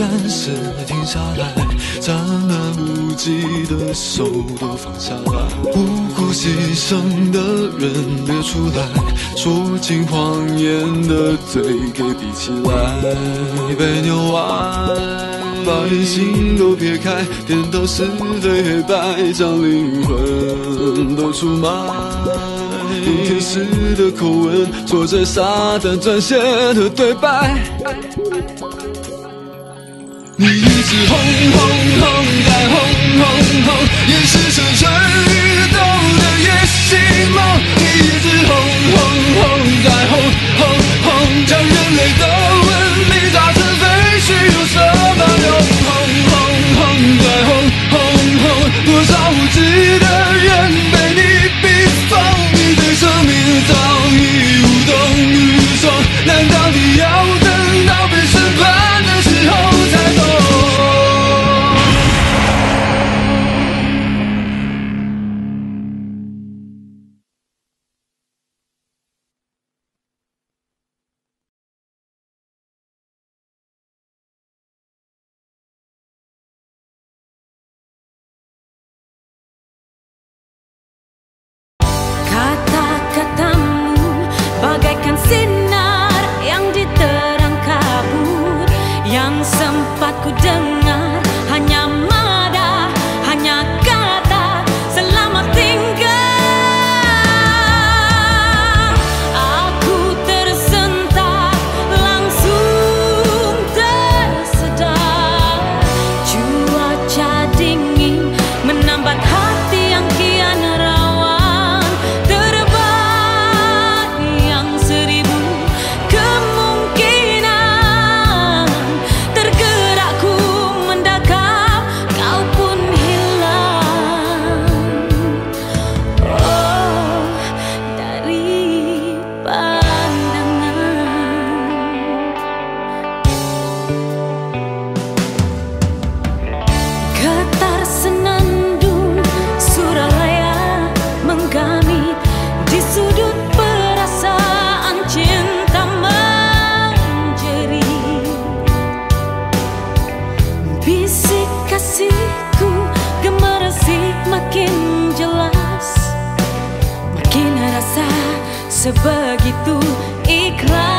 暂时停下来，沾满污迹的手都放下来，不顾牺牲的人别出来，说尽谎言的嘴给闭起来，被牛歪。把人心都撇开，颠倒是非黑白，将灵魂都出卖。用天使的口吻，说着撒旦撰写的对白。你一直轰轰轰，再轰轰轰，sebegitu ikhlas